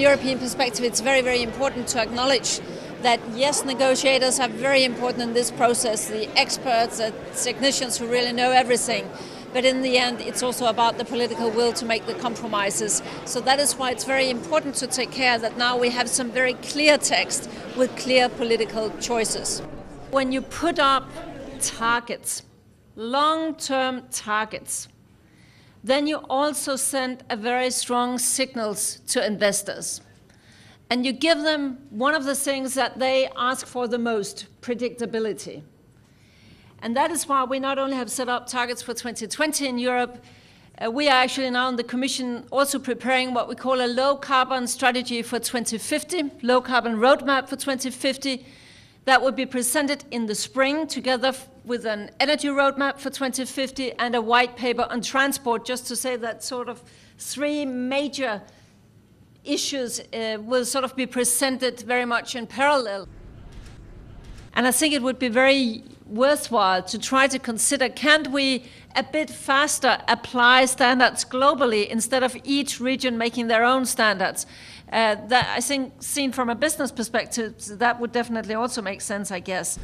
European perspective, it's very, very important to acknowledge that yes, negotiators are very important in this process, the experts, the technicians who really know everything. But in the end, it's also about the political will to make the compromises. So that is why it's very important to take care that now we have some very clear text with clear political choices. When you put up targets, long term targets, then you also send a very strong signals to investors. And you give them one of the things that they ask for the most, predictability. And that is why we not only have set up targets for 2020 in Europe, uh, we are actually now in the Commission also preparing what we call a low carbon strategy for 2050, low carbon roadmap for 2050, that will be presented in the spring together with an energy roadmap for 2050 and a white paper on transport, just to say that sort of three major issues uh, will sort of be presented very much in parallel. And I think it would be very worthwhile to try to consider can't we a bit faster apply standards globally instead of each region making their own standards? Uh, that I think, seen from a business perspective, that would definitely also make sense, I guess.